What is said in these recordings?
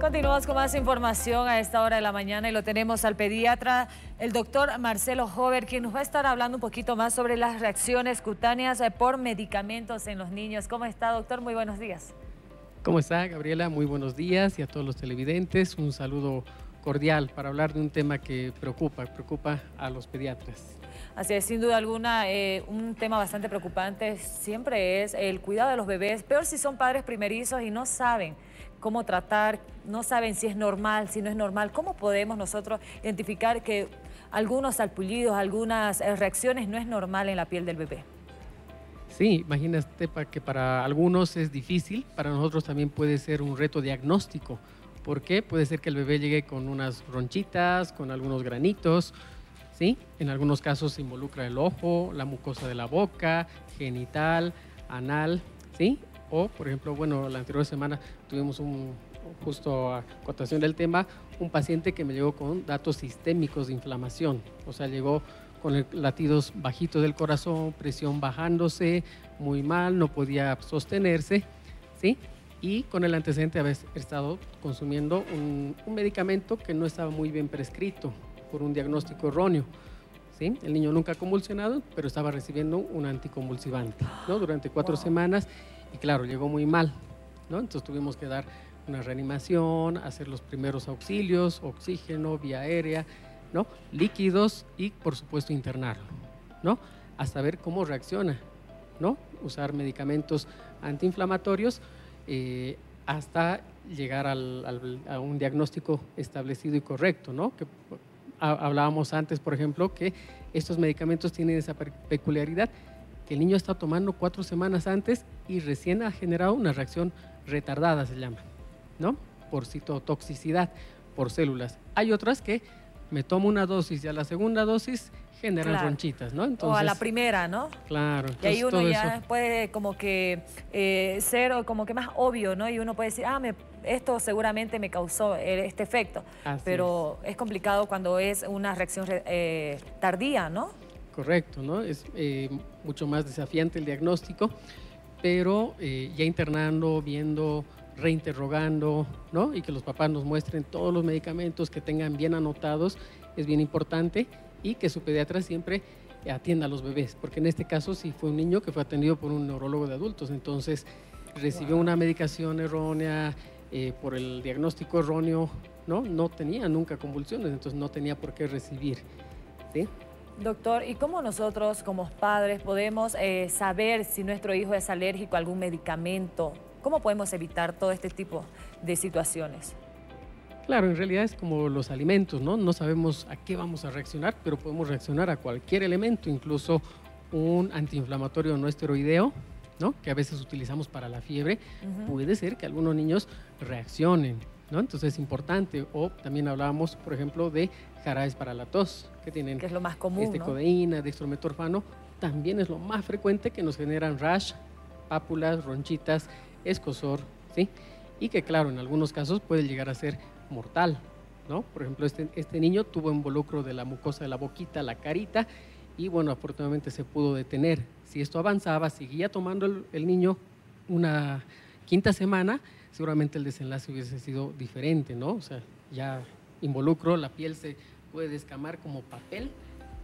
Continuamos con más información a esta hora de la mañana y lo tenemos al pediatra, el doctor Marcelo Hover, quien nos va a estar hablando un poquito más sobre las reacciones cutáneas eh, por medicamentos en los niños. ¿Cómo está, doctor? Muy buenos días. ¿Cómo está, Gabriela? Muy buenos días y a todos los televidentes. Un saludo cordial para hablar de un tema que preocupa, preocupa a los pediatras. Así es, sin duda alguna, eh, un tema bastante preocupante siempre es el cuidado de los bebés, peor si son padres primerizos y no saben cómo tratar, no saben si es normal, si no es normal. ¿Cómo podemos nosotros identificar que algunos salpullidos, algunas eh, reacciones no es normal en la piel del bebé? Sí, imagínate que para algunos es difícil, para nosotros también puede ser un reto diagnóstico. ¿Por qué? Puede ser que el bebé llegue con unas ronchitas, con algunos granitos, ¿sí? En algunos casos se involucra el ojo, la mucosa de la boca, genital, anal, ¿sí? O, por ejemplo, bueno, la anterior semana tuvimos un, justo a cotación del tema, un paciente que me llegó con datos sistémicos de inflamación, o sea, llegó con latidos bajitos del corazón, presión bajándose, muy mal, no podía sostenerse, ¿sí? Y con el antecedente de haber estado consumiendo un, un medicamento que no estaba muy bien prescrito por un diagnóstico erróneo. ¿Sí? El niño nunca ha convulsionado, pero estaba recibiendo un anticonvulsivante ¿no? durante cuatro semanas y claro, llegó muy mal, ¿no? Entonces tuvimos que dar una reanimación, hacer los primeros auxilios, oxígeno, vía aérea, ¿no? Líquidos y por supuesto internarlo, ¿no? Hasta ver cómo reacciona, ¿no? Usar medicamentos antiinflamatorios eh, hasta llegar al, a un diagnóstico establecido y correcto, ¿no? Que hablábamos antes, por ejemplo, que estos medicamentos tienen esa peculiaridad que el niño está tomando cuatro semanas antes y recién ha generado una reacción retardada, se llama, ¿no? Por citotoxicidad, por células. Hay otras que me tomo una dosis y a la segunda dosis generan ronchitas, ¿no? o a la primera, ¿no? Claro. y ahí uno ya puede como que eh, ser como que más obvio, ¿no? Y uno puede decir, ah, esto seguramente me causó este efecto. Pero es. complicado cuando es una reacción eh, tardía, ¿no? Correcto, ¿no? Es eh, mucho más desafiante el diagnóstico, pero eh, ya internando, viendo, reinterrogando, ¿no? Y que los papás nos muestren todos los medicamentos que tengan bien anotados es bien importante y que su pediatra siempre atienda a los bebés, porque en este caso sí fue un niño que fue atendido por un neurólogo de adultos, entonces recibió una medicación errónea eh, por el diagnóstico erróneo, ¿no? No tenía nunca convulsiones, entonces no tenía por qué recibir, ¿sí? Doctor, ¿y cómo nosotros como padres podemos eh, saber si nuestro hijo es alérgico a algún medicamento? ¿Cómo podemos evitar todo este tipo de situaciones? Claro, en realidad es como los alimentos, ¿no? No sabemos a qué vamos a reaccionar, pero podemos reaccionar a cualquier elemento, incluso un antiinflamatorio no esteroideo, ¿no? Que a veces utilizamos para la fiebre. Puede ser que algunos niños reaccionen, ¿no? Entonces es importante. O también hablábamos, por ejemplo, de jarabes para la tos, que tienen... Que es lo más común, este, codeína, dextrometorfano, también es lo más frecuente que nos generan rash, pápulas, ronchitas, escosor, ¿sí? Y que claro, en algunos casos puede llegar a ser mortal, ¿no? Por ejemplo, este, este niño tuvo involucro de la mucosa de la boquita, la carita, y bueno, afortunadamente se pudo detener. Si esto avanzaba, seguía tomando el, el niño una quinta semana, seguramente el desenlace hubiese sido diferente, ¿no? O sea, ya involucro, la piel se puede descamar como papel,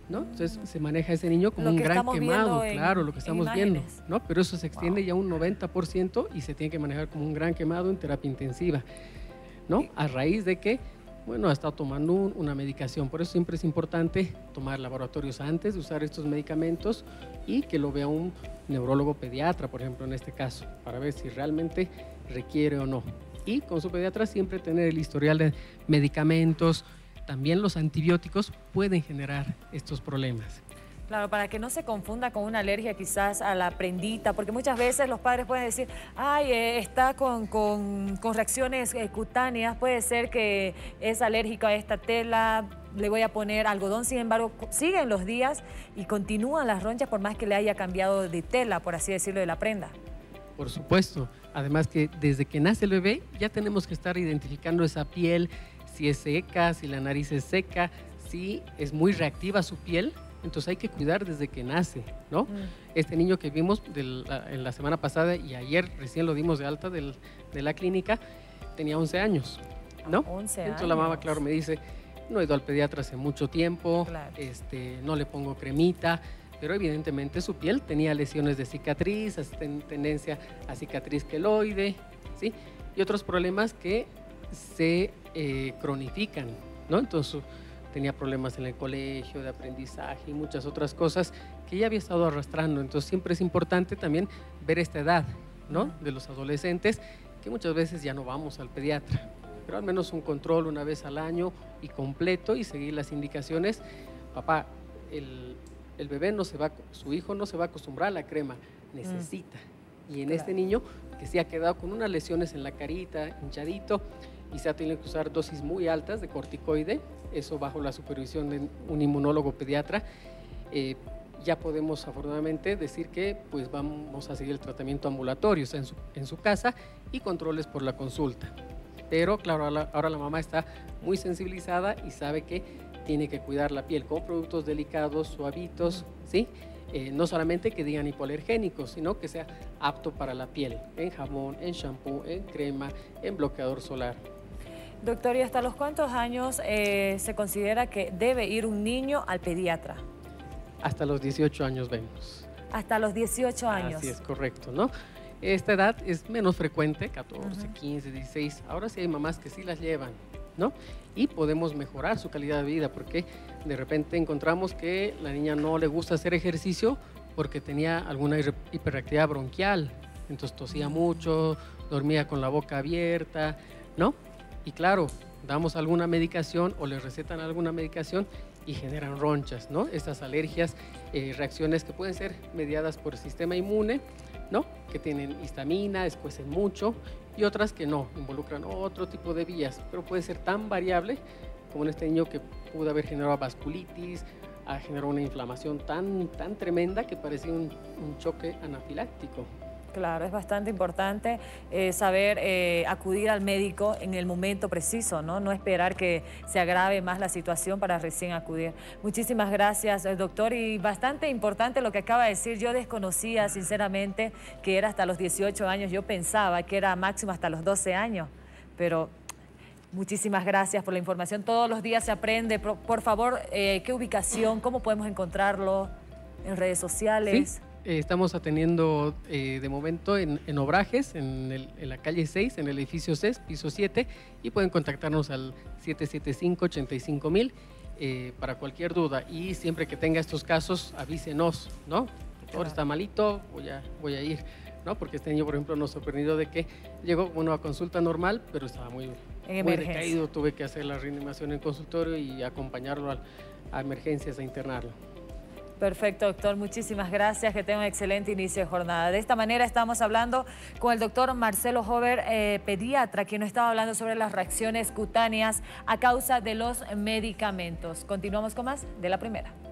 ¿no? Entonces se maneja ese niño como un gran quemado, claro, lo que estamos viendo, ¿no? Pero eso se extiende ya un 90% y se tiene que manejar como un gran quemado en terapia intensiva, ¿no? A raíz de que, bueno, ha estado tomando una medicación, por eso siempre es importante tomar laboratorios antes de usar estos medicamentos y que lo vea un neurólogo pediatra, por ejemplo, en este caso, para ver si realmente requiere o no. Y con su pediatra siempre tener el historial de medicamentos, también los antibióticos pueden generar estos problemas. Claro, para que no se confunda con una alergia quizás a la prendita, porque muchas veces los padres pueden decir, ay, eh, está con, reacciones eh, cutáneas, puede ser que es alérgico a esta tela, le voy a poner algodón, sin embargo, siguen los días y continúan las ronchas por más que le haya cambiado de tela, por así decirlo, de la prenda. Por supuesto, además que desde que nace el bebé ya tenemos que estar identificando esa piel, si es seca, si la nariz es seca, si es muy reactiva su piel, entonces hay que cuidar desde que nace, ¿no? Mm. Este niño que vimos en la semana pasada y ayer recién lo dimos de alta de la clínica, tenía 11 años, ¿no? 11 años. Entonces la mamá, claro, me dice, no he ido al pediatra hace mucho tiempo, este, no le pongo cremita, pero evidentemente su piel tenía lesiones de cicatriz, tendencia a cicatriz queloide, ¿sí? Y otros problemas que se eh, cronifican, ¿no? Entonces tenía problemas en el colegio, de aprendizaje y muchas otras cosas que ya había estado arrastrando. Entonces siempre es importante también ver esta edad, ¿no? De los adolescentes, que muchas veces ya no vamos al pediatra, pero al menos un control una vez al año y completo y seguir las indicaciones. Papá, el, el bebé no se va, su hijo no se va a acostumbrar a la crema, necesita. Y en este niño que se ha quedado con unas lesiones en la carita, hinchadito, y se ha tenido que usar dosis muy altas de corticoide, eso bajo la supervisión de un inmunólogo pediatra, eh, ya podemos afortunadamente decir que pues vamos a seguir el tratamiento ambulatorio, o sea, en su, en su casa y controles por la consulta. Pero claro, ahora la mamá está muy sensibilizada y sabe que tiene que cuidar la piel con productos delicados, suavitos, ¿sí? Eh, no solamente que digan hipoalergénicos, sino que sea apto para la piel, en jabón, en shampoo, en crema, en bloqueador solar. Doctor, ¿y hasta los cuántos años eh, se considera que debe ir un niño al pediatra? Hasta los 18 años vemos. Hasta los 18 años. Así es correcto, ¿no? Esta edad es menos frecuente, 14, 15, 16. Ahora sí hay mamás que sí las llevan, ¿no? Y podemos mejorar su calidad de vida porque de repente encontramos que la niña no le gusta hacer ejercicio porque tenía alguna hiperactividad bronquial, entonces tosía mucho, dormía con la boca abierta, ¿no? Y claro, damos alguna medicación o le recetan alguna medicación y generan ronchas, ¿no? Estas alergias, eh, reacciones que pueden ser mediadas por el sistema inmune, ¿no? Que tienen histamina, escuecen mucho y otras que no, involucran otro tipo de vías, pero puede ser tan variable como en este niño que pudo haber generado vasculitis, ha generado una inflamación tan, tan tremenda que parecía un, un choque anafiláctico. Claro, es bastante importante eh, saber eh, acudir al médico en el momento preciso, ¿no? No esperar que se agrave más la situación para recién acudir. Muchísimas gracias, eh, doctor. Y bastante importante lo que acaba de decir. Yo desconocía, sinceramente, que era hasta los 18 años. Yo pensaba que era máximo hasta los 12 años, pero... Muchísimas gracias por la información. Todos los días se aprende. Por, favor, ¿qué ubicación? ¿Cómo podemos encontrarlo? ¿En redes sociales? Eh, estamos atendiendo eh, de momento en, Obrajes, en, la calle 6, en el edificio 6, piso 7, y pueden contactarnos al 775-85000 eh, para cualquier duda. Y siempre que tenga estos casos, avísenos, ¿no? Doctor, está malito, voy a, voy a ir, ¿no? Porque este niño, por ejemplo, nos sorprendido de que llegó bueno, a consulta normal, pero estaba muy, muy decaído. Tuve que hacer la reanimación en consultorio y acompañarlo a, a emergencias a internarlo. Perfecto, doctor. Muchísimas gracias. Que tenga un excelente inicio de jornada. De esta manera estamos hablando con el doctor Marcelo Hover, eh, pediatra, quien nos estaba hablando sobre las reacciones cutáneas a causa de los medicamentos. Continuamos con más de la primera.